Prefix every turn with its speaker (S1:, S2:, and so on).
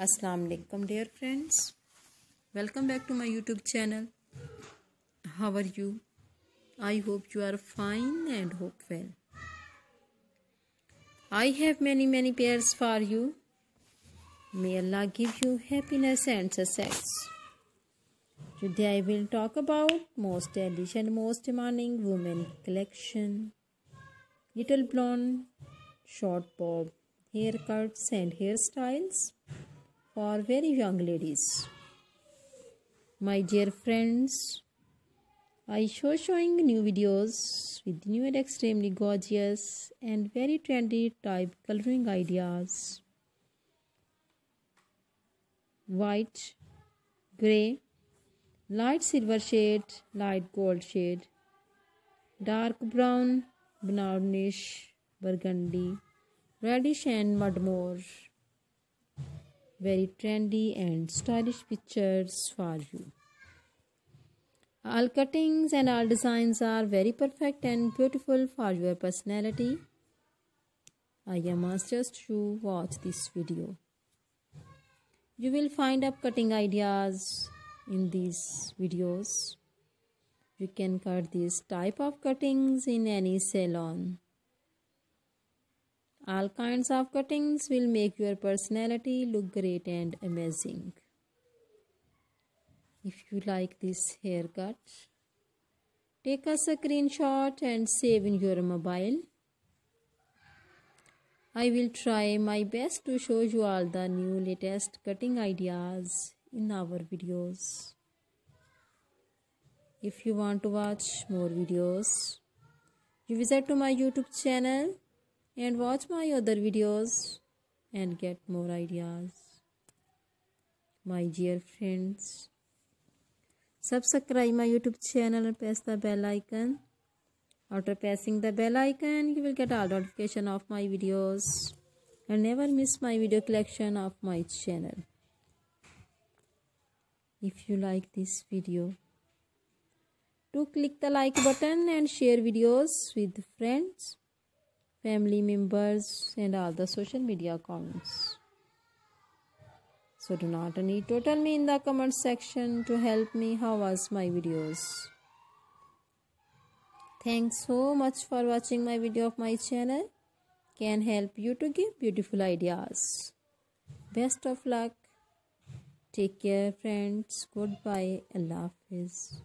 S1: Assalamu alaikum dear friends. Welcome back to my youtube channel. How are you? I hope you are fine and hope well. I have many many prayers for you. May allah give you happiness and success. Today i will talk about most stylish and most demanding women collection. Little blonde short bob haircuts and hairstyles for very young ladies. My dear friends, I show showing new videos with new and extremely gorgeous and very trendy type coloring ideas. White, grey, light silver shade, light gold shade, dark brown, brownish, burgundy, reddish and mudmore very trendy and stylish pictures for you. All cuttings and all designs are very perfect and beautiful for your personality. I am asked to watch this video. You will find up cutting ideas in these videos. You can cut this type of cuttings in any salon. All kinds of cuttings will make your personality look great and amazing. If you like this haircut, take a screenshot and save in your mobile. I will try my best to show you all the new latest cutting ideas in our videos. If you want to watch more videos, you visit to my YouTube channel and watch my other videos and get more ideas. My dear friends, subscribe my YouTube channel and press the bell icon. After pressing the bell icon, you will get all notification of my videos and never miss my video collection of my channel. If you like this video, do click the like button and share videos with friends family members and the social media accounts. So do not need to tell me in the comment section to help me how was my videos. Thanks so much for watching my video of my channel. Can help you to give beautiful ideas. Best of luck. Take care friends. Goodbye. Allah Hafiz.